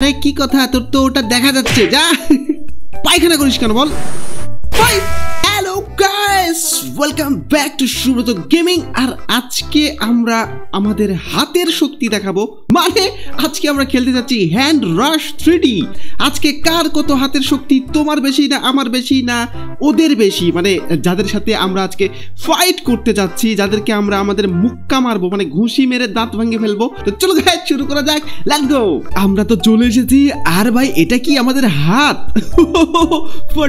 আরে কি কথা? তোর তো ওটা দেখা যাচ্ছে। যা! পায়খানা করিস কেন বল? Guys welcome back to Subrata gaming আর আজকে আমরা আমাদের হাতের শক্তি দেখাবো। মানে আজকে আমরা খেলতে যাচ্ছি হ্যান্ড রাশ থ্রিডি আজকে কার কত হাতের শক্তি, তোমার বেশি না আমার বেশি না ওদের বেশি? মানে যাদের সাথে আমরা আজকে ফাইট করতে যাচ্ছি, যাদেরকে আমরা আমাদের মুক্কা মারবো মানে ঘুষি মেরে দাঁত ভাঙে ফেলব। তো চলো গাইস শুরু করা যাক। লেটস গো আমরা তো চলে এসেছি। আর ভাই, এটা কি আমাদের হাত?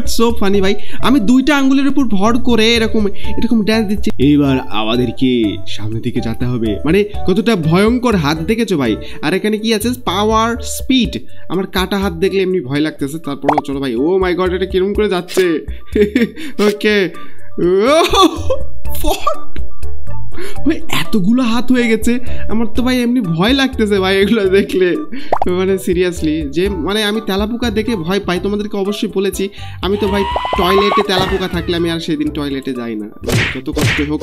সো ফানি ভাই। আমি দুইটা আঙ্গুলের উপর ভর করে এরকম এরকম ড্যান্স দিচ্ছে। এইবার আমাদেরকে সামনের দিকে যেতে হবে। মানে কতটা ভয়ঙ্কর হাত দেখেছ ভাই? আর এখানে কি আছে? পাওয়ার স্পিড আমার কাটা হাত দেখলে এমনি ভয় লাগতেছে। তারপর চলো ভাই ও মাই গড এটা কিরম করে যাচ্ছে? ওকে ভাই এতগুলো হাত হয়ে গেছে। আমার তো ভাই এমনি ভয় লাগতেছে ভাই এগুলো দেখলে। মানে সিরিয়াসলি যে মানে আমি তেলাপোকা দেখে ভয় পাই তোমাদেরকে অবশ্যই বলেছি। আমি তো ভাই টয়লেটে তেলাপোকা থাকলে আমি আর সেদিন টয়লেটে যাই না। যত কষ্ট হোক।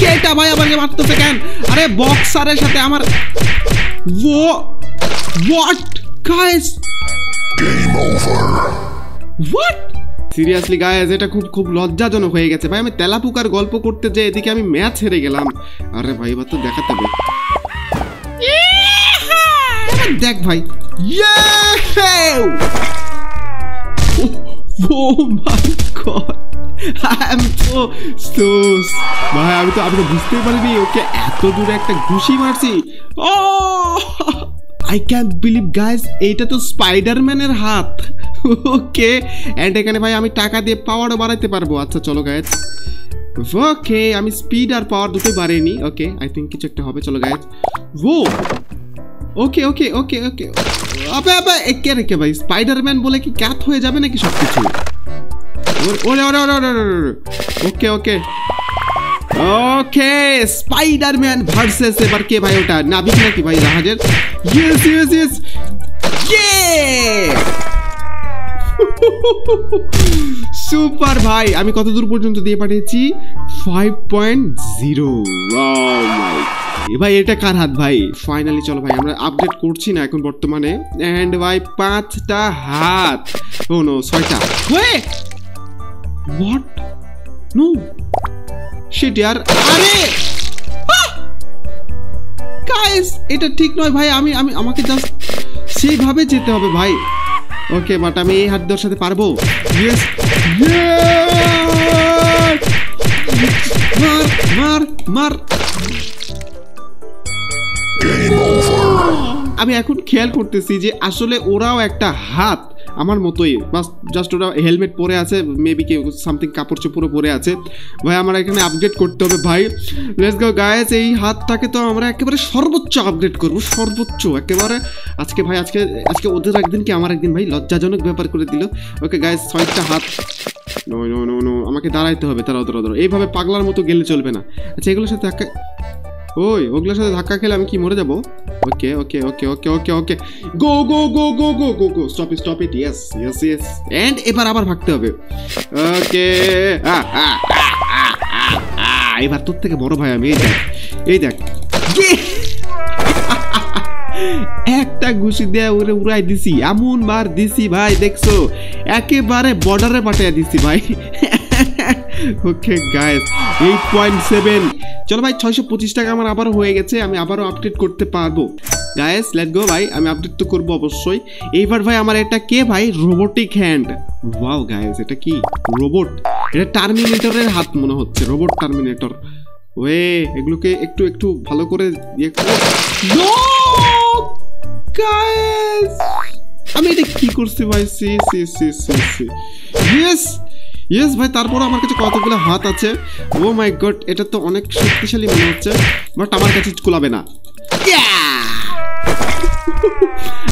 কেটা ভাই আমাকে মারতেছে কেন? আরে বক্সারের সাথে আমার ও what guys game over what seriously guys এটা খুব খুব লজ্জাজনক হয়ে গেছে। ভাই আমি তেলাপুকার গল্প করতে যে এদিকে আমি ম্যাচ হেরে গেলাম। আরে ভাই এবার তো দেখাতে হবে। দেখ ভাই। ও my god. I am so so ভাই আমি তো আমি তো বুঝতেই পারিনি ওকে এত দূরে একটা ঘুষি মারছি। Oh I can believe guys এইটা তো স্পাইডারম্যানের হাত। ওকে অ্যান্ড এখানে ভাই আমি টাকা দিয়ে পাওয়ারও বাড়াইতে পারব। আচ্ছা চলো গাইস ওকে আমি স্পিড আর পাওয়ার দুটোই বাড়িনি ওকে আই থিঙ্ক কিছু একটা হবে। চলো গাইস ও ওকে ওকে ওকে ওকে আবে আবে একে রেখে ভাই? স্পাইডারম্যান বলে কি ক্যাথ হয়ে যাবে নাকি সব কিছু ওরে ওরে ওরে ওরে ওকে ওকে ওকে স্পাইডারম্যান ভার্সেস এবার কে ভাই ওটা? নাবিক নাকি ভাই জাহাজের? ইয়েস ইয়েস ইয়ে সুপার ভাই আমি কত দূর পর্যন্ত দিয়ে পাঠিয়েছি? ফাইভ পয়েন্ট জিরো ভাই এটা কার হাত ভাই? ফাইনালি চলো ভাই আমরা আপডেট করছি না এখন বর্তমানে। অ্যান্ড ভাই পাঁচটা হাত। ও নো ছয়টা। ওয়ে হোয়াট নো শিট ইয়ার আরে! গাইস এটা ঠিক নয় ভাই, আমি আমি, আমাকে জাস্ট সেইভাবে যেতে হবে ভাই। ওকে বাট আমি এই হাতদের সাথে পারব? ইয়েস মার মার মার। আমি এখন খেয়াল করতেছি যে আসলে ওরাও একটা হাত। আমার মতোই। জাস্ট ওরা হেলমেট পরে আছে মেবি কেউ সামথিং কাপড় চোপড়ও পরে আছে। ভাই, আমার এখানে আপগ্রেড করতে হবে, ভাই। লেটস গো গায়েস এই হাতটাকে তো আমরা একেবারে সর্বোচ্চ আপগ্রেড করব, সর্বোচ্চ, একেবারে। আজকে, ভাই, আজকে আজকে ওদের একদিন কি আমার একদিন, ভাই? লজ্জাজনক ব্যাপার করে দিল। ওকে গায়েস ছয়টা হাত। নো নো আমাকে দাঁড়াইতে হবে তারা ওদের ওদের এইভাবে পাগলার মতো গেলে চলবে না। আচ্ছা এগুলোর সাথে ধাক্কা ওই, ওগুলোর সাথে ধাক্কা খেলে আমি কি মরে যাব? Okay okay okay okay okay okay go go go go go go go stop it stop it yes yes yes and এবার আবার ভাগতে হবে। ওকে এবার তোর থেকে বড় ভাই আমি, এই দেখ এই দেখ! একটা ঘুষি দিয়ে উড়ে উড়াই দিছি, এমন মার দিছি ভাই, দেখছ? একেবারে বর্ডারে পাঠিয়ে দিছি ভাই। Okay guys eight point seven চলো ভাই, ছয়শো পঁচিশ টাকা আমার আবারও হয়ে গেছে, আমি আবারও আপডেট করতে পারব। গায়েস লেট গো ভাই, আমি আপডেট তো করব অবশ্যই। এইবার ভাই, আমার এটা কে ভাই? রোবোটিক হ্যান্ড ওয়াও গায়েস এটা কি? রোবট এটা টার্মিনেটরের হাত মনে হচ্ছে রোবট টার্মিনেটর ওয়ে, এগুলোকে একটু একটু ভালো করে ইয়ে No! আমি এটা কি করছি ভাই? See see see see see yes yes ভাই তারপর আমার কাছে কতগুলো হাত আছে? ও মাই গড এটা তো অনেক শক্তিশালী মনে হচ্ছে বাট আমার কাছে কুলাবে না।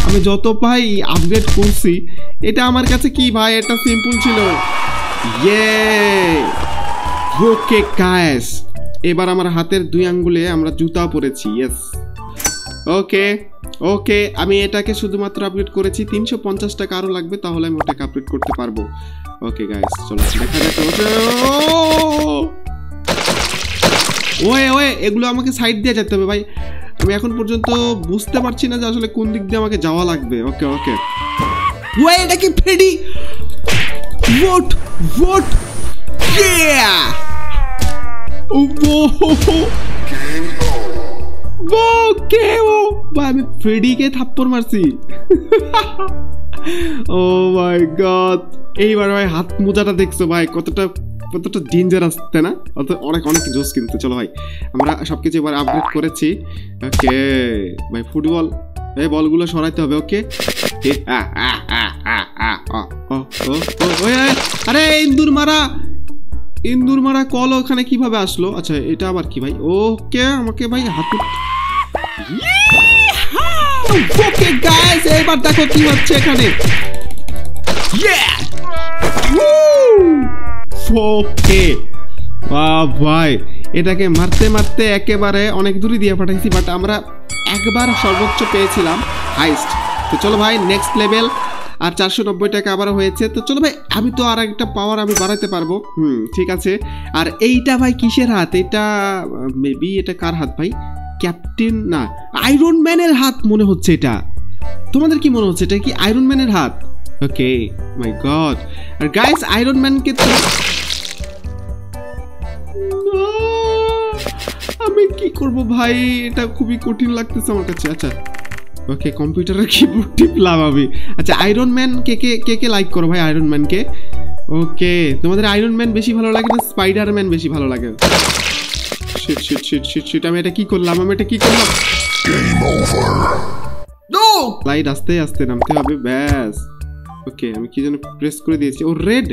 আমি যত ভাই আপগ্রেড করছি, এটা আমার কাছে কি ভাই? এটা সিম্পল ছিল। ইয়ে ওকে কায়েস এবার আমার হাতের দুই আঙ্গুলে আমরা জুতা পরেছি ইয়েস ওকে ওকে আমি এটাকে শুধুমাত্র আপডেট করেছি, তিনশো পঞ্চাশ টাকা আরও লাগবে, তাহলে আমি ওটাকে আপডেট করতে পারব। ওকে গাইস চলো দেখা যাক ওয়ে ওয়ে, এগুলো আমাকে সাইড দিয়ে যেতে হবে, ভাই। আমি এখন পর্যন্ত বুঝতে পারছি না যে আসলে কোন দিক দিয়ে আমাকে যাওয়া লাগবে। ওকে ওকে ওয়ে, এটা কি ফ্রেডি? ভোট ভোট আমি ফ্রেডিকে থাপ্পড় মারছি। ও মাই গড এইবার ভাই হাত মোজাটা দেখছ ভাই, কতটা কতটা ডেঞ্জারাস তাই না? অত অনেক অনেক জোস কিন্তু, চলো ভাই। আমরা সব কিছু এবার আপগ্রেড করেছি। ওকে ভাই ফুটবল এই বলগুলো সরাইতে হবে ওকে আরে, ইন্দুর মারা ইন্দুর মারা কল ওখানে কীভাবে আসলো? আচ্ছা এটা আবার কি ভাই? ওকে আমাকে ভাই হাত ওকে গাইস এবার দেখো কি হচ্ছে এখানে। ওকে। ভাই, এটাকে মারতে মারতে একেবারে অনেক দূরে দিয়ে পাঠাইছি বাট আমরা একবার সর্বোচ্চ পেয়েছিলাম হাইস্ট তো চলো ভাই নেক্সট লেভেল আর চারশো নব্বই টাকা আবারও হয়েছে। তো চলো ভাই, আমি তো আর একটা পাওয়ার আমি বাড়াতে পারব। হুম, ঠিক আছে। আর এইটা ভাই কিসের হাত? এটা মেবি এটা কার হাত ভাই? ক্যাপ্টেন, না আয়রন ম্যানের হাত মনে হচ্ছে এটা। তোমাদের কি মনে হচ্ছে? এটা কি আয়রন ম্যানের হাত? ওকে মাই গড আর গাইস আয়রন ম্যানকে তো আমি কি করব ভাই? এটা খুবই কঠিন লাগতেছে আমার কাছে। আচ্ছা ওকে কম্পিউটারের কিবোর্ড টিপলাম আমি আচ্ছা আয়রন ম্যান কে কে কে কে লাইক করো ভাই আয়রন ম্যানকে ওকে তোমাদের আয়রন ম্যান বেশি ভালো লাগে না স্পাইডার ম্যান বেশি ভালো লাগে? Shit shit shit shit shit আমি এটা কি করলাম? আমি এটা কি করলাম? নো লাইট আস্তে আস্তে নামতে হবে ব্যাস। ওকে, আমি কি যেন প্রেস করে দিয়েছি। ও রেড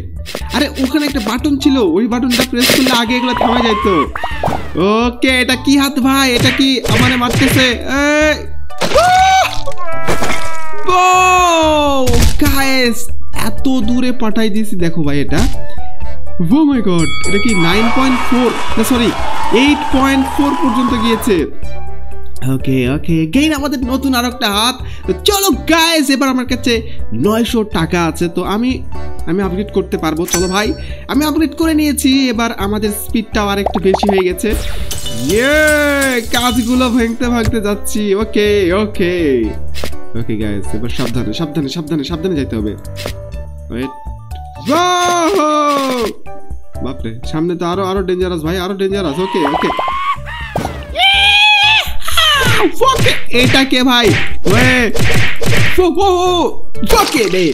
আরে, ওখানে একটা বাটন ছিল। ওই বাটনটা প্রেস করলে আগে এগুলো থামা যাইতো। ওকে, এটা কি হাত ভাই? এটা কি আমারে মারতেছে? গাইস এত দূরে পাঠাই দিয়েছি। দেখো ভাই এটা। ও মাই গড এটা কি nine point four sorry eight point four পর্যন্ত গিয়েছে। ওকে ওকে গেইন আমাদের নতুন আর একটা হাত চলো গাইস এবার আমার কাছে নয়শো টাকা আছে। তো আমি আমি আপগ্রেড করতে পারব। চলো ভাই, আমি আপগ্রেড করে নিয়েছি। এবার আমাদের স্পিডটাও আর একটু বেশি হয়ে গেছে। ইয়ে কাজগুলো ভাঙতে ভাঙতে যাচ্ছি। ওকে ওকে ওকে গাইস এবার সাবধানে সাবধানে সাবধানে সাবধানে যেতে হবে। ওয়েট বাপরে, সামনে তো আরও আরও ডেঞ্জারাস ভাই, আরও ডেঞ্জারাস ওকে ওকে ওকে এটা কে ভাই ওয়ে ওকে রে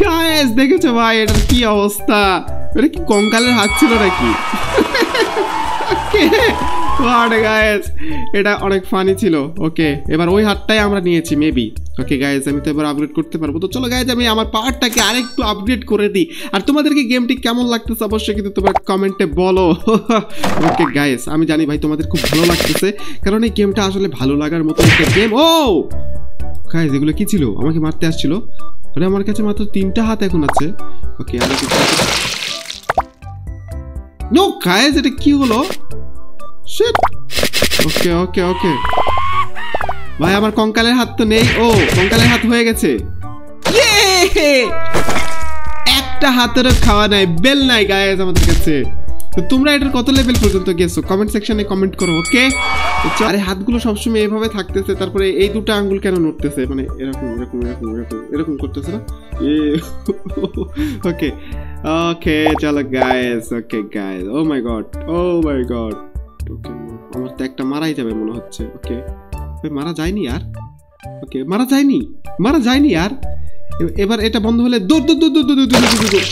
গাইস দেখেছ ভাই? এটার কি অবস্থা? এটা কি কঙ্কালের হাত ছিল নাকি? গায়েস এটা অনেক ফানি ছিল ওকে এবার ওই হাতটাই আমরা নিয়েছি মেবি ওকে গাইজ আমি তো এবার আপগ্রেড করতে পারব। তো চলো গাইজ আমি আমার পাওয়ারটাকে আরেকটু আপগ্রেড করে দিই। আর তোমাদেরকে গেমটি কেমন লাগতেছে অবশ্যই কিন্তু তোমার কমেন্টে বলো। ওকে গাইজ আমি জানি ভাই তোমাদের খুব ভালো লাগতেছে, কারণ এই গেমটা আসলে ভালো লাগার মতো একটা গেম ও! গাইজ এগুলো কি ছিল? আমাকে মারতে আসছিল? আরে, আমার কাছে মাত্র তিনটা হাত এখন আছে। ওকে আমি নো গাইজ এটা কি হলো? শিট ওকে ওকে ওকে ভাই, আমার কঙ্কালের হাত তো নেই। ও, কঙ্কালের হাত হয়ে গেছে। একটা হাতেরও খাওয়া নাই, বেল নাই গায়েস আমাদের কাছে। তো তোমরা এটার কত লেভেল পর্যন্ত গেছো? কমেন্ট সেকশনে কমেন্ট করো ওকে আরে, হাতগুলো সবসময় এভাবে থাকতেছে, তারপরে এই দুটো আঙ্গুল কেন নড়তেছে? মানে এরকম এরকম এরকম এরকম এরকম করতেছে না? ওকে ওকে চলো guys okay guys oh my god oh my god okay আমার তো একটা মারাই যাবে মনে হচ্ছে। ওকে মারা যায়নি আর? ওকে মারা যায়নি? মারা যায়নি আর? এবার এটা বন্ধ হলে দৌড় দৌড় দৌড় দৌড় দৌড়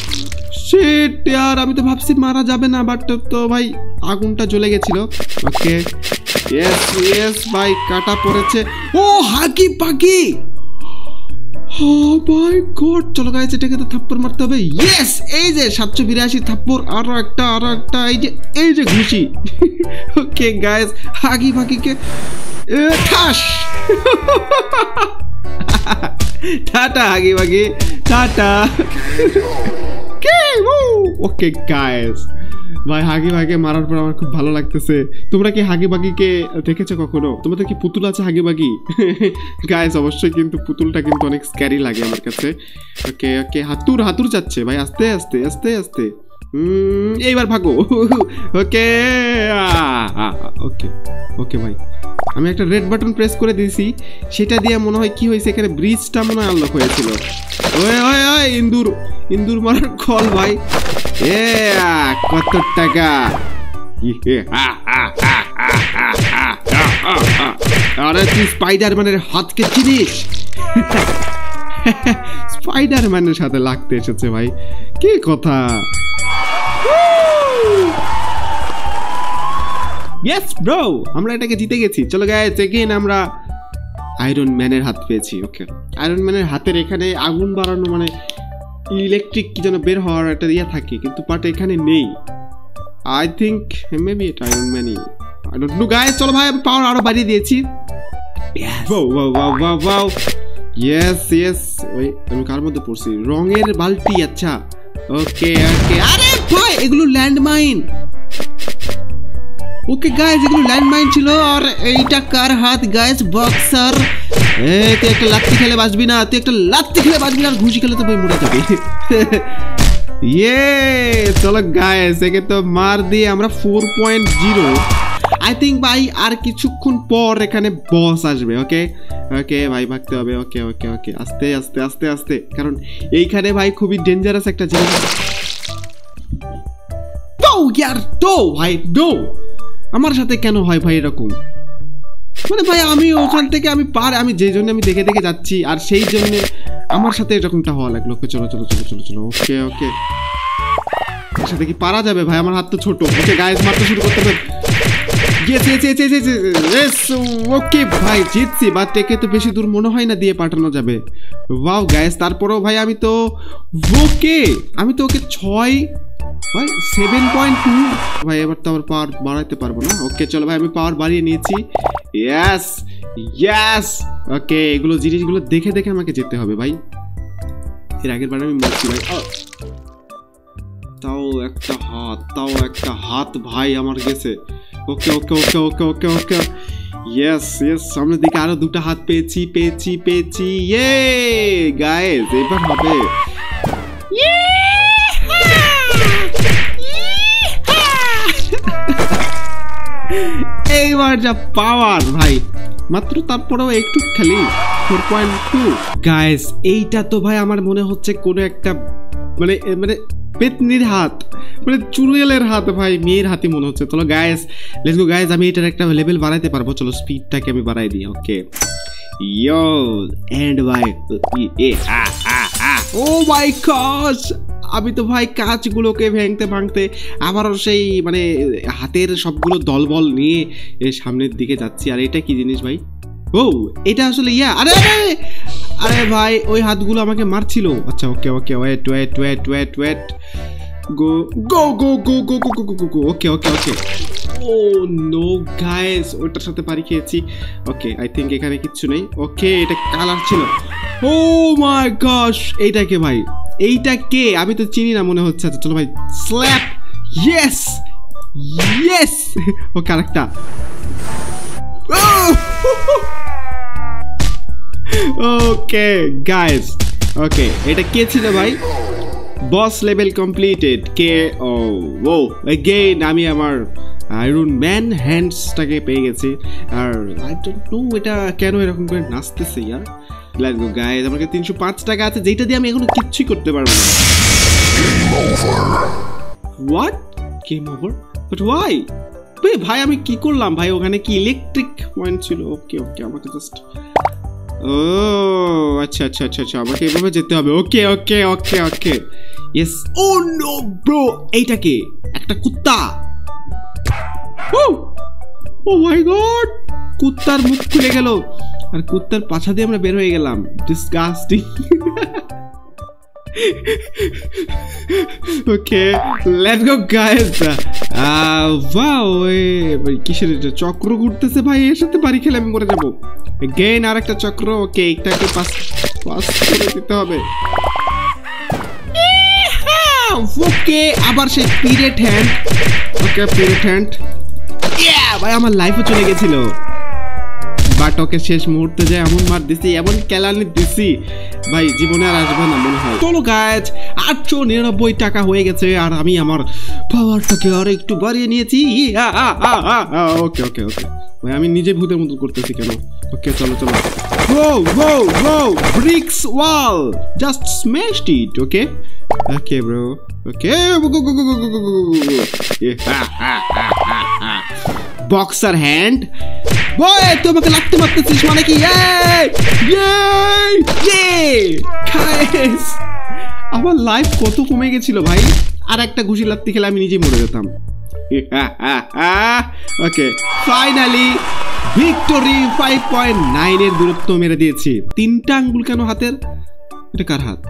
শিট यार আমি তো ভাবছি মারা যাবে না বাট তো ভাই আগুনটা জ্বলে গেছিল। ওকে ইয়েস ইয়েস ভাই, কাটা পড়েছে। ও হাকি পাকি ও মাই গড, চলো গাইস এটাকে তো থাপ্পড় মারতে হবে। ইয়েস এই যে সাতশো বিরাশি থাপ্পড় আরও একটা আরও একটা এই যে এই যে ঘুষি। ওকে গাইস হাগি ফাগিকে ঠাস! টাটা, হাগি বাগি টাটা। ওকে গাইস ভাই, হাগি ভাগে মারার পর আমার খুব ভালো লাগতেছে। তোমরা কি হাগি বাগিকে দেখেছ কখনো? তোমাদের কি পুতুল আছে হাগি বাগি গাইস অবশ্যই কিন্তু পুতুলটা কিন্তু অনেক স্ক্যারি লাগে আমার কাছে। ওকে ওকে হাতুর হাতুর যাচ্ছে। ভাই, আস্তে আস্তে আস্তে আস্তে। এইবার ভাগো। ওকে ওকে ওকে ভাই। আমি একটা রেড বাটন প্রেস করে দিয়েছি। সেটা দিয়ে মনে হয় কি হয়েছে, এখানে ব্রিজটা মনে হয় আনলক হয়েছিল। ওই ওয়ে ওয়ে ইন্দুর ইন্দুর মারার কল ভাই। এ, কত টাকা? আরে তুই স্পাইডারম্যানের হাতকে চিনিস? স্পাইডারম্যানের সাথে লাগতে এসেছে, ভাই। কি কথা? ইয়েস ব্রো আমরা এটাকে জিতে গেছি। চলো গাইস এগেইন আমরা আয়রন ম্যানের হাত পেয়েছি ওকে আয়রন ম্যানের হাতের এখানে আগুন বাড়ানো মানে ইলেকট্রিক কি যেন বের হওয়ার একটা ইয়ে থাকে কিন্তু বাট এখানে নেই। আই থিঙ্ক মেবি এটা আয়রন ম্যানই আই ডোন্ট নো গাইস চলো ভাই আমি পাওয়ার আরও বাড়িয়ে দিয়েছি। Wow wow wow wow wow yes yes ওই আমি কার মধ্যে পড়ছি? রঙের বালতি আচ্ছা। ওকে ওকে আরে ভাই এগুলো ল্যান্ডমাইন ওকে গাইস এগুলো ল্যান্ডমাইন ছিল আর এইটা কার হাত গাইস বক্সার এ তুই একটা লাত্তি খেলে বাঁচবি না তুই একটা লাত্তি খেলে বাঁচবি না আর ঘুষি খেলে তো ভাই মরে যাবে ইয়ে চলো গাইস একে তো মার দিয়ে আমরা four point zero I think ভাই আর কিছুক্ষণ পর এখানে বস আসবে ওকে ওকে ভাই ভাগতে হবে ওকে ওকে ওকে আস্তে আস্তে আস্তে আস্তে কারণ এইখানে ভাই খুবই ডেঞ্জারাস একটা জিনিস দো ইয়ার দো ভাই দো আমার সাথে কেন হয় ভাই এরকম? মানে ভাই, আমি ওখান থেকে আমি পার, আমি যে জন্য আমি দেখে দেখে যাচ্ছি, আর সেই জন্য আমার সাথে এরকমটা হওয়া লাগল। ওকে, চলো চলো চলো চলো চলো, ওকে ওকে। এর সাথে কি পারা যাবে ভাই? আমার হাত তো ছোট। ওকে গায়েস মারতে শুরু করতে হবে ওকে ভাই, জিতছি বাট একে তো বেশি দূর মনে হয় না দিয়ে পাঠানো যাবে। ওয়াও গায়েস তারপরেও ভাই, আমি তো, ওকে, আমি তো ওকে ছয় ভাই সেভেন পয়েন্ট টু ভাই, এবার তো আবার পাওয়ার বাড়াতে পারব না। ওকে চলো ভাই, আমি পাওয়ার বাড়িয়ে নিয়েছি। ইয়াস ইয়াস ওকে এগুলো জিনিসগুলো দেখে দেখে আমাকে যেতে হবে ভাই। এর আগের বার আমি মরছি ভাই। তাও একটা হাত, তাও একটা হাত ভাই আমার গেছে। ওকে okay okay okay okay okay yes yes সামনের দিকে আরও দুটো হাত পেয়েছি পেয়েছি পেয়েছি। ইয়ে গায়েস এবার হবে। এইবার যা পাওয়ার, ভাই। মাত্র তারপরেও একটু খালি। ফোর পয়েন্ট টু গায়েস এইটা তো ভাই আমার মনে হচ্ছে কোনো একটা মানে মানে পেতনির হাত মানে চুড়েলের হাত ভাই, মেয়ের হাতে মনে হচ্ছে। চলো গায়েস লেটস গো গায়েস আমি এটার একটা লেভেল বাড়াইতে পারব। চলো স্পিডটাকে আমি বাড়াই দিই ওকে ইয়ো এন্ড ভাই এ আ আ ও মাই গশ আমি তো ভাই কাঁচগুলোকে ভেঙতে ভাঙতে আবারও সেই মানে হাতের সবগুলো দলবল নিয়ে সামনের দিকে যাচ্ছি। আর এটা কি জিনিস ভাই? ও, এটা আসলে ইয়া, আরে আরে আরে ভাই, ওই হাতগুলো আমাকে মারছিল। আচ্ছা okay okay, wait wait wait wait wait. Go go go go go go go go go, okay okay okay. Oh no guys ওটার সাথে পারি খেয়েছি। ওকে আই থিঙ্ক এখানে কিচ্ছু নেই। ওকে, এটা কালার ছিল। ও মাই গশ এইটা কে ভাই? এইটা কে? আমি তো চিনি না, মনে হচ্ছে। আচ্ছা চলো ভাই স্ল্যাপ ইয়েস ইয়েস ওকে আরেকটা ওকে গাইস ওকে এটা কে ছিল ভাই? বস লেভেল কমপ্লিটেড কে ও ও এগেইন আমি আমার আয়রন ম্যান হ্যান্ডসটাকে পেয়ে গেছি। আর আই ডোন্ট নো এটা কেন এরকম করে নাচতেছে, ইয়ার। লেটস গো আমার কাছে তিনশো পাঁচ টাকা আছে যেটা দিয়ে আমি এখনও কিচ্ছুই করতে পারব না। What game over but why ভাই, আমি কি করলাম? ভাই, ওখানে কি ইলেকট্রিক পয়েন্ট ছিল? ওকে ওকে আমাকে জাস্ট ও আচ্ছা আচ্ছা আচ্ছা আচ্ছা আমাকে এভাবে যেতে হবে। Okay okay okay okay yes oh no bro এইটা কি? একটা কুত্তা। ও ও মাই গড কুত্তার মুখ খুলে গেল। আর কুত্তার পাছা দিয়ে আমরা বের হয়ে গেলাম। Disgusting okay let's go guys wow কিসের এটা? চক্র ঘুরতেছে, ভাই, এর সাথে বাড়ি খেলে আমি মরে যাব। গেইন আর একটা চক্র ওকে এইটাকে পাস পাস করে দিতে হবে। ওকে আবার সেই pirate hand okay pirate hand ভাই, আমার লাইফও চলে গেছিল। বাট ওকে শেষ মুহূর্তে যে এমন মার দিছি এমন কেলানি দিছি ভাই জীবনে আর আসবে না মনে হয় চলো গাছ আটশো নিরানব্বই টাকা হয়ে গেছে আর আমি আমার পাওয়ারটাকে আর একটু বাড়িয়ে নিয়েছি ওকে ওকে ওকে ভাই আমি নিজে ভূতের মতো করতেছি কেন ওকে চলো চলো Whoa, whoa, whoa! Bricks wall! Just smashed it, okay? Okay, bro. Okay. Go, go, ওই লাগতে মারতেছিস মানে কি? আমার লাইফ কত কমে গেছিল ভাই? আর একটা ঘুষি লাগতে খেলে আমি নিজেই মরে যেতাম। Okay finally victory five point নাইনের দূরত্ব মেরে দিয়েছি। তিনটা আঙ্গুল কেন হাতের? এটা কার হাত?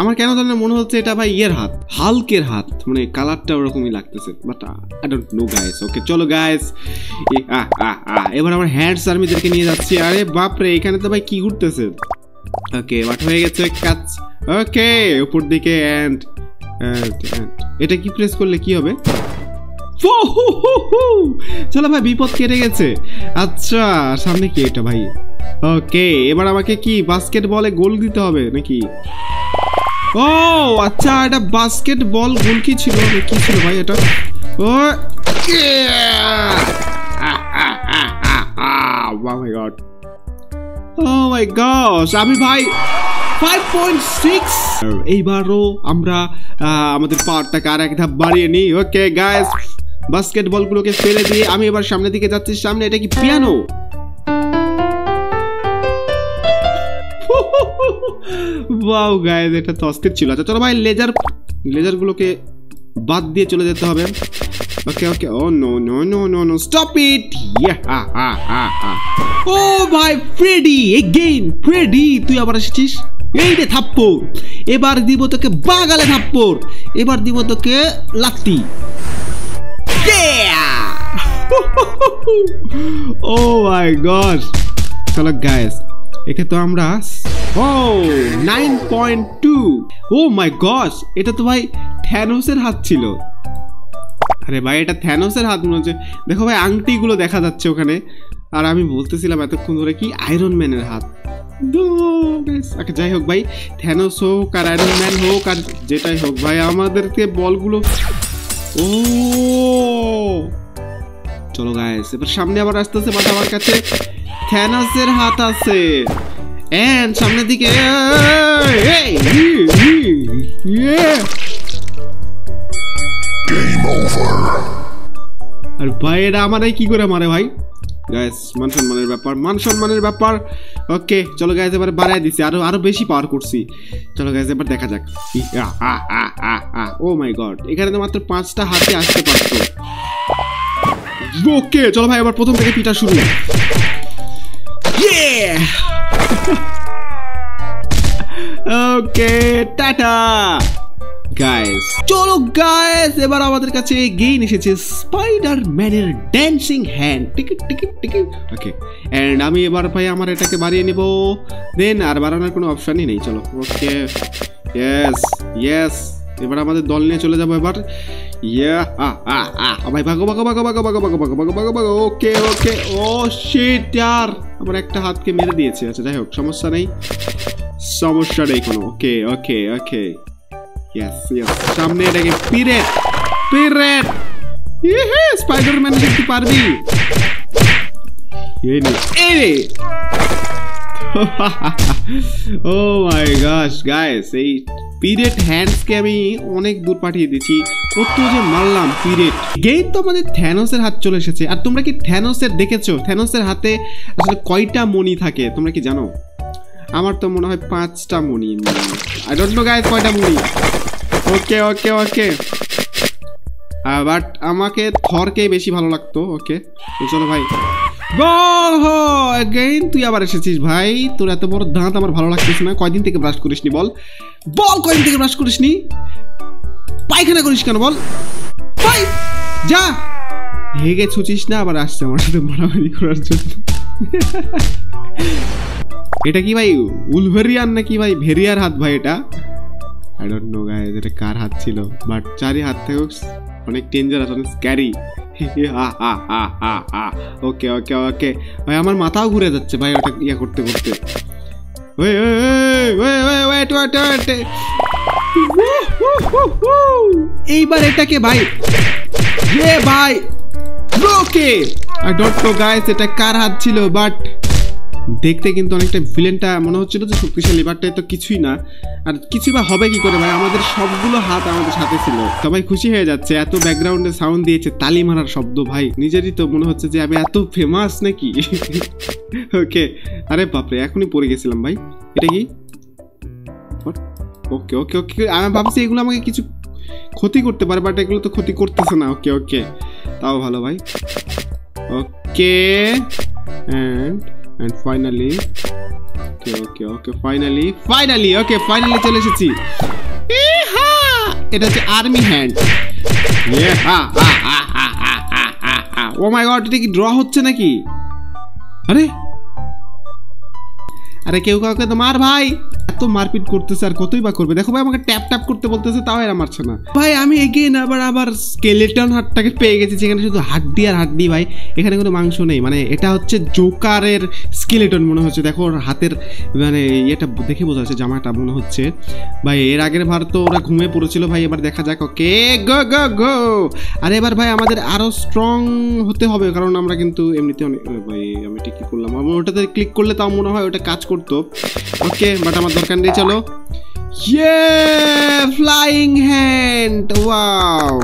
আমার কেন জানে মনে হচ্ছে এটা ভাই ইয়ের হাত, হালকের হাত মানে কালারটা ওরকমই লাগতেছে but I don't know guys okay চলো গাইস এবার আমার হ্যান্ডস আর্মিদেরকে নিয়ে যাচ্ছি। আরে বাপরে, এখানে তো ভাই কি ঘুরতেছে? ওকে বাট হয়ে গেছে? কাজ ওকে উপর দিকে অ্যান্ড এটা কি প্রেস করলে কি হবে? চলো ভাই, বিপদ কেটে গেছে। আচ্ছা সামনে কি এটা ভাই? ওকে, এবার আমাকে কি বাস্কেট বলে গোল দিতে হবে নাকি? ও আচ্ছা এটা বাস্কেট বল গোল কি ছিল? কি ছিল ভাই এটা? ও মাই গড ও মাই গস আমি ভাই ফাইভ পয়েন্ট সিক্স এইবারও আমরা আমাদের পাওয়ারটাকে আর এক ধাপ বাড়িয়ে নিই। ওকে গাইস বাস্কেট বলগুলোকে ফেলে দিয়ে আমি এবার সামনের দিকে যাচ্ছি। সামনে এটা কি পিয়ানো ওয়াও গাইস এটা তো অস্থির ছিল। আচ্ছা চলো ভাই লেজার লেজারগুলোকে বাদ দিয়ে চলে যেতে হবে। Okay okay oh no no no no no stop it oh ভাই ফ্রেডি এগেইন ফ্রেডি তুই আবার এসেছিস? এই রে থাপ্পড়। এবার দিব তোকে বাগালে থাপ্পড়। এবার দিব তোকে লাত্তি। ও মাই গড চলো গাইস একে তো আমরা ও nine point two oh my god এটা তো ভাই থ্যানোসের হাত ছিল। আরে ভাই, এটা থ্যানোসের হাত মনে হচ্ছে। দেখো ভাই, আংটিগুলো দেখা যাচ্ছে ওখানে। আর আমি বলতেছিলাম এতক্ষণ ধরে কি আয়রন ম্যানের হাত। আচ্ছা যাই হোক ভাই, থ্যানোস হোক আর আয়রন ম্যান হোক আর যেটাই হোক ভাই, আমাদেরকে বলগুলো ও চলো গাইস এবার সামনে আবার আসতেছে বাট আমার কাছে থ্যানোসের হাত আছে। এন্ড সামনের দিকে আর ভাই এটা আমার কি করে মারে ভাই? গাইস মান সম্মানের ব্যাপার মান সম্মানের ব্যাপার। ওকে চলো গাইজ এবার বাড়াই দিছি আরও আরও বেশি পাওয়ার করছি। চলো গাইজ এবার দেখা যাক। ও মাই গড এখানে তো মাত্র পাঁচটা হাতে আসতে পারতো। ওকে, চলো ভাই, এবার প্রথম থেকে পিটা শুরু। ওকে, টাটা। গাইস চলো গাইস এবার আমাদের কাছে গেইন এসেছে স্পাইডার ম্যানের dancing hand ticket ticket ticket. Okay and আমি এবার ভাই আমার এটাকে বাড়িয়ে নিব। দেন আর বাড়ানোর কোনো অপশনই নেই, চলো। ওকে ইয়েস ইয়েস এবার আমাদের দল নিয়ে চলে যাব এবার। ইয়া, আ আ আ ভাই, ভাগো ভাগো ভাগো ভাগো ভাগো ভাগো ভাগো ভাগো ভাগো ভাগো ওকে ওকে, ও শিট ইয়ার। আমার একটা হাতকে মেরে দিয়েছে আচ্ছা যাই হোক, সমস্যা নেই। সমস্যা নেই কোনো, ওকে ওকে ওকে। ইয়েস ইয়েস সামনে এটাকে পিরেট পিরেট। ইহে স্পাইডারম্যান দেখতে পারবি। এই নে, এই ও মাই গশ গাইস এই পিরিয়ড হ্যান্ডসকে আমি অনেক দূর পাঠিয়ে দিচ্ছি কত যে মারলাম পিরিয়ড গেইন তো আমাদের থ্যানোসের হাত চলে এসেছে। আর তোমরা কি থ্যানোসের দেখেছ? থ্যানোসের হাতে আসলে কয়টা মণি থাকে? তোমরা কি জানো? আমার তো মনে হয় পাঁচটা মণি আই ডোন্ট নো গাইস কয়টা মণি। ওকে ওকে ওকে বাট আমাকে থরকে বেশি ভালো লাগতো। ওকে চলো ভাই। বল এগেইন তুই আবার এসেছিস ভাই। তোর এত বড় দাঁত আমার ভালো লাগতেছে না। কয়দিন থেকে ব্রাশ করিসনি বল? বল, কয়দিন থেকে ব্রাশ করিসনি? পায়খানা করিস কেন বল? যা! হেগে ছুচিস না, আবার আসছে আমার সাথে মারামারি করার জন্য। এটা কি ভাই, উলভেরিয়ান নাকি ভাই? ভেরিয়ার হাত ভাই এটা? আই ডোন্ট নো গাইস এটা কার হাত ছিল? বাট চারি হাত থেকেও অনেক ডেঞ্জারাস অনেক স্ক্যারি ওকে ওকে ওকে ভাই, আমার মাথাও ঘুরে যাচ্ছে, ভাই, ওটা ইয়ে করতে করতে। এইবার এটাকে, ভাই। ভাই। Okay I don't know guys এটা কার হাত ছিল বাট দেখতে কিন্তু অনেকটা ভিলেনটা মনে হচ্ছিল যে শক্তিশালী বাট তো কিছুই না। আর কিছু বা হবে কি করে ভাই? আমাদের সবগুলো হাত আমাদের সাথে ছিল। সবাই খুশি হয়ে যাচ্ছে, এত ব্যাকগ্রাউন্ডে সাউন্ড দিয়েছে, তালি মারার শব্দ ভাই। নিজেরই তো মনে হচ্ছে যে আমি এত ফেমাস নাকি? ওকে আরে বাপরে, এখনই পড়ে গেছিলাম ভাই। এটা কি? ওকে ওকে ওকে আমি ভাবছি এগুলো আমাকে কিছু ক্ষতি করতে পারে বাট এগুলো তো ক্ষতি করতেছে না। ওকে ওকে তাও ভালো ভাই। Okay and and finally okay okay okay finally finally okay finally চলে এসেছি! এটা হচ্ছে army hand oh my god এটা কি ড্র হচ্ছে নাকি? আরে! আরে কেউ কাউকে তো মার ভাই। এত মারপিট করতেছে আর কতই বা করবে? দেখো ভাই, আমাকে ট্যাপ ট্যাপ করতে বলতেছে, তাও এরা মারছে না। ভাই, আমি এগিয়ে না, আবার আবার স্কেলেটন হাটটাকে পেয়ে গেছি, যেখানে শুধু হাড্ডি আর হাড্ডি ভাই, এখানে কোনো মাংস নেই। মানে এটা হচ্ছে জোকারের স্কেলেটন মনে হচ্ছে। দেখো, ওর হাতের মানে ইয়েটা দেখে বোঝা যাচ্ছে, জামাটা মনে হচ্ছে। ভাই, এর আগের বার তো ওরা ঘুমিয়ে পড়েছিল, ভাই, এবার দেখা যাক ওকে গো গো গো আর এবার ভাই, আমাদের আরও স্ট্রং হতে হবে, কারণ আমরা কিন্তু এমনিতে অনেক, ভাই, আমি ঠিকই করলাম। আমি ওটাতে ক্লিক করলে তাও মনে হয় ওটা কাজ করতো। ওকে বাট আমার দরকার নেই, চলো। ইয়ে flying hand wow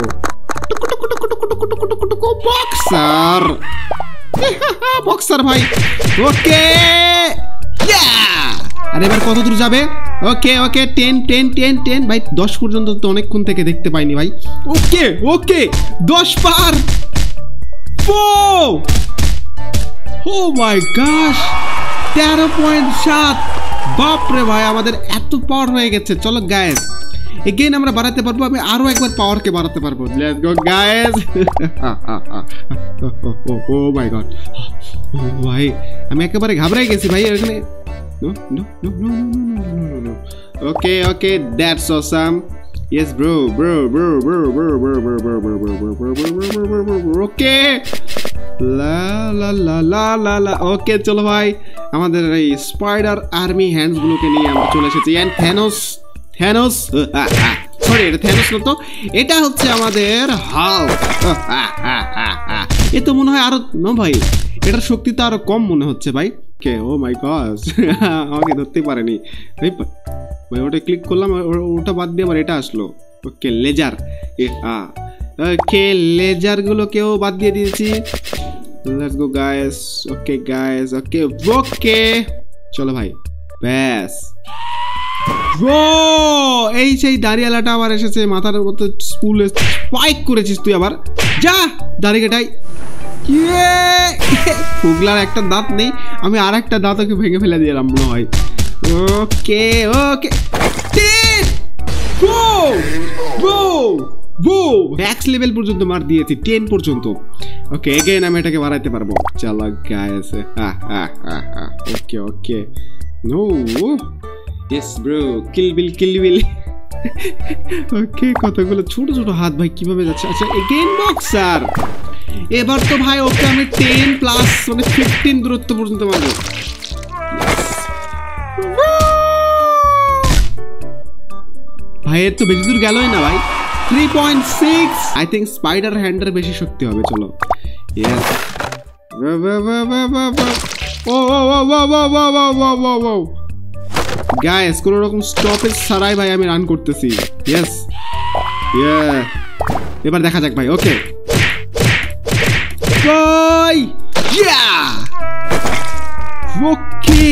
boxer boxer ভাই। ওকে আর, এবার কত দূর যাবে? Okay okay ten ten ten ten ভাই, দশ পর্যন্ত তো অনেকক্ষণ থেকে দেখতে পাইনি, ভাই। ওকে ওকে দশ পার। ও মাই গাশ তেরো পয়েন্ট সাত। বাপরে ভাই আমাদের এত পাওয়ার হয়ে গেছে চলো গায়েস এগেইন আমরা বাড়াতে পারবো আমি আরো একবার পাওয়ারকে বাড়াতে পারবো let's go guys oh my god ভাই আমি একেবারে ঘাবড়াই গেছি ভাই এখানে no no no no no no no no no no okay okay that's awesome yes bro bro bro bro bro bro bro bro bro bro bro bro bro bro bro bro bro okay লা লা লা লা লা ওকে, চলো ভাই। আমাদের এই spider army hands গুলোকে নিয়ে আমরা চলে এসেছি। অ্যান্ড থ্যানোস থ্যানোস সরি এটা তো। এটা হচ্ছে আমাদের হাল এ তো মনে হয় আরও, না ভাই? এটার শক্তি তো আরও কম মনে হচ্ছে ভাই। কে, ও মাই গস আমাকে ধরতে পারেনি। ভাই ভাই ওটা ক্লিক করলাম ওটা বাদ দিয়ে আবার এটা আসলো। ওকে লেজার এ, আ। ওকে লেজার গুলোকেও বাদ দিয়ে দিয়েছি। Let's go guys okay guys okay okay চলো ভাই। ব্যাস। ও এই সেই দাড়িয়ালাটা আবার এসেছে। মাথার মতো স্কুল স্পাইক করেছিস তুই আবার। যা, দাড়ি কাটাই! ফুগলার একটা দাঁত নেই। আমি আর একটা দাঁত ওকে ভেঙে ফেলে দিলাম, মনে হয়। ওকে ওকে গো গো গো ম্যাক্স লেভেল পর্যন্ত মার দিয়েছি টেন পর্যন্ত। ওকে এগেইন আমি এটাকে বাড়াইতে পারব। চলো guys okay okay no yes bro kill bill kill bill okay কতগুলো ছোট ছোট হাত ভাই, কীভাবে যাচ্ছে? আচ্ছা এগেইন বক্সার এবার তো ভাই, ওকে আমি টেন প্লাস মানে ফিফটিন দূরত্ব পর্যন্ত মারবো। ভাই, এর তো বেশি দূর গেলই না ভাই। Three point six I think spider হ্যান্ডের বেশি শক্তি হবে চলো ইয়েস ও ও রকম স্টপেজ ছাড়াই ভাই আমি রান করতেছি ইয়েস ইয়ে এবার দেখা যাক ভাই ওকে! ওকে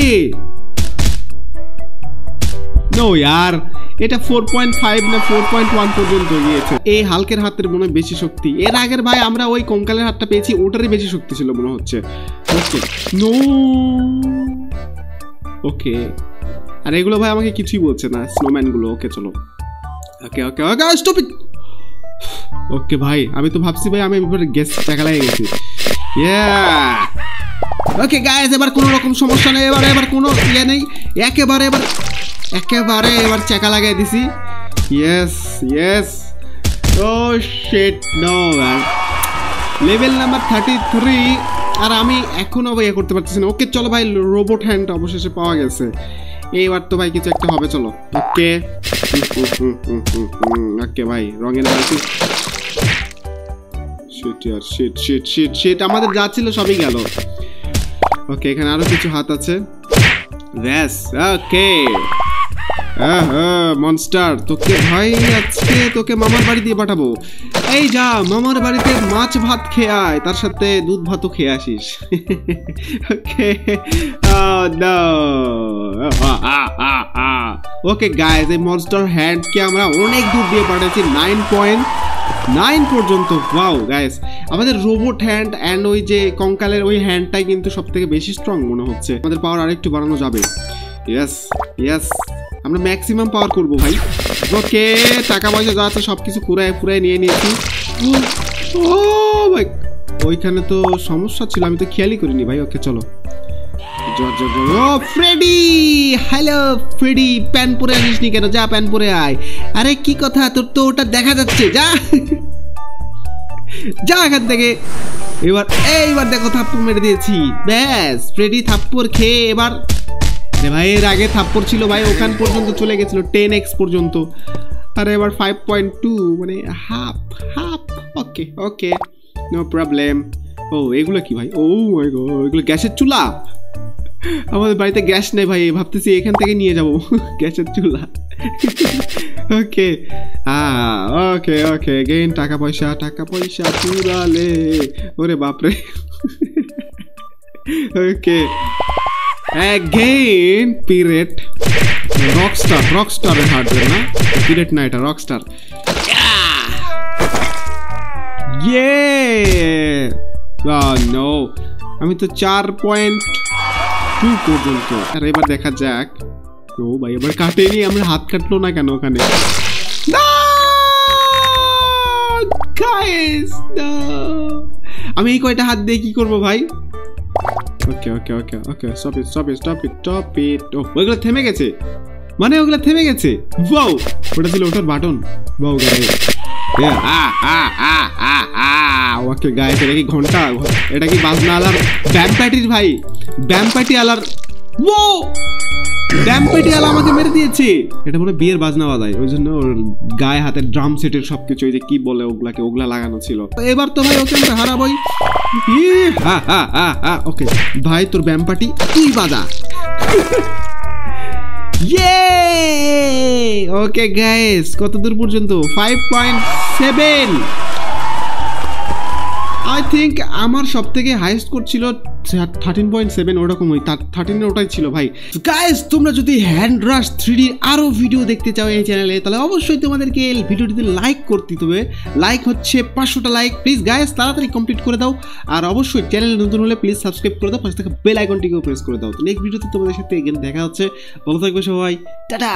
নো ইয়ার এটা ফোর পয়েন্ট ফাইভ না ফোর পয়েন্ট ওয়ান পর্যন্ত গিয়েছে। এই হালকের হাতের মনে হয় বেশি শক্তি। এর আগের ভাই আমরা ওই কঙ্কালের হাতটা পেয়েছি, ওটারই বেশি শক্তি ছিল মনে হচ্ছে। নো ওকে আর এগুলো ভাই আমাকে কিছুই বলছে না। স্নোম্যানগুলো ওকে চলো ওকে ওকে ওকে স্টপ ওকে ভাই, আমি তো ভাবছি ভাই, আমি এবার গ্যাস টাকা গেছি। ওকে গাইস এবার কোনো রকম সমস্যা নেই, এবার এবার কোনো ইয়ে নেই। একেবারে এবার একেবারে এবার চাকা লাগিয়ে দিছি। Yes yes oh shit no level number thirty three আর আমি এখনও ইয়ে করতে পারতেছি না। ওকে চলো ভাই রোবট হ্যান্ড অবশেষে পাওয়া গেছে। এইবার তো ভাই কিছু একটা হবে, চলো। ওকে ওকে ভাই রঙের বালতি শিট ইয়ার শিট শিট শিট শিট আমাদের যা ছিল সবই গেল। ওকে এখানে আরও কিছু হাত আছে। ব্যাস ওকে মনস্টার তোকে ভাই আজকে তোকে মামার বাড়ি দিয়ে পাঠাবো। এই যা, মামার বাড়িতে মাছ ভাত খেয়ে আয়, তার সাথে দুধ ভাতও খেয়ে আসিস। ওকে ওকে গাইজ এই মনস্টার হ্যান্ডকে আমরা অনেক দূর দিয়ে পাঠাচ্ছি নাইন পয়েন্ট নাইন পর্যন্ত। ওয়াও গাইস আমাদের রোবট হ্যান্ড অ্যান্ড ওই যে কঙ্কালের ওই হ্যান্ডটাই কিন্তু সব থেকে বেশি স্ট্রং মনে হচ্ছে। আমাদের পাওয়ার আরেকটু বাড়ানো যাবে। ইয়েস ইয়েস আমরা ম্যাক্সিমাম পাওয়ার করব ভাই। ওকে টাকা পয়সা যা আছে সব কিছু পুরায় পুরায় নিয়ে নিয়েছি। ও ভাই, ওইখানে তো সমস্যা ছিল, আমি তো খেয়ালই করিনি ভাই। ওকে, চলো। ফ্রেডি! ফ্রেডি, প্যান পরে আসিসনি কেন? যা, প্যান পরে আয়। আরে, কি কথা? তোর তো ওটা দেখা যাচ্ছে, যা। যা এখান থেকে। এবার, এইবার দেখো মেরে দিয়েছি। ব্যাস, ফ্রেডি খেয়ে এবার আরে ভাই, এর আগে থাপ্পড় ছিল, ভাই, ওখান পর্যন্ত চলে গেছিল টেন এক্স পর্যন্ত। আর এবার ফাইভ পয়েন্ট টু মানে half half okay okay no problem oh, এগুলো কি ভাই? ও গড এগুলো গ্যাসের চুলা? আমাদের বাড়িতে গ্যাস নেই ভাই, ভাবতেছি এখান থেকে নিয়ে যাব, গ্যাসের চুলা। ওকে ওকে ওকে গেইন টাকা পয়সা টাকা পয়সা পুরালে ওরে বাপরে। ওকে অ্যাগেইন পিরেট রকস্টার রকস্টারের হার্ডওয়্যার না পিরেট না এটা রকস্টার ইয়ে নো আমি তো চার পয়েন্ট টু পর্যন্ত। আর এবার দেখা যাক। ও ভাই এবার কাটেনি আমরা হাত কাটলো না কেন ওখানে? No! Guys, আমি এই কয়টা হাত দিয়ে কি করব ভাই? Okay okay okay okay stop it stop it stop it stop it oh ওগুলো থেমে গেছে। মানে ওগুলো থেমে গেছে। ওয়াও ওটা ছিল ওটার button. Wow guys okay guys এটা কি ঘণ্টা? এটা কি বাজনা আলার ব্যাম প্যাটির ভাই। ব্যাম প্যাটি আলার ও আলা আমাকে মেরে দিয়েছে। এটা মনে বিয়ের বাজনা বাজায়। ওই জন্য ওর গায়ে হাতে ড্রাম সেটের সবকিছু যে কি বলে ওগুলাকে, ওগুলা লাগানো ছিল। এবার তো ভাই ওকে আমরা হারাবোই। ওকে। ভাই, তোর ব্যাম পার্টি তুই বাজা। ইয়ে ওকে গাইস কত দূর পর্যন্ত? Five point seven I think আমার সব থেকে হাইস্ট স্কোর ছিল থার্টিন পয়েন্ট সেভেন ওরকম ওই থার্টিনের ওটাই ছিল ভাই। গাইস তোমরা যদি হ্যান্ড রাশ থ্রি আরও ভিডিও দেখতে চাও এই চ্যানেলে তাহলে অবশ্যই তোমাদেরকে এই ভিডিওটিতে লাইক করতে হবে। লাইক হচ্ছে পাঁচশোটা লাইক প্লিজ গাইস তাড়াতাড়ি কমপ্লিট করে দাও। আর অবশ্যই চ্যানেলে নতুন হলে প্লিজ সাবস্ক্রাইব করে দাও। পাশে থেকে বেল আইকনটিকেও প্রেস করে দাও। তো নেক্সট ভিডিওতে তোমাদের সাথে এগেন দেখা হচ্ছে। ভালো থাকবে সবাই। টাটা!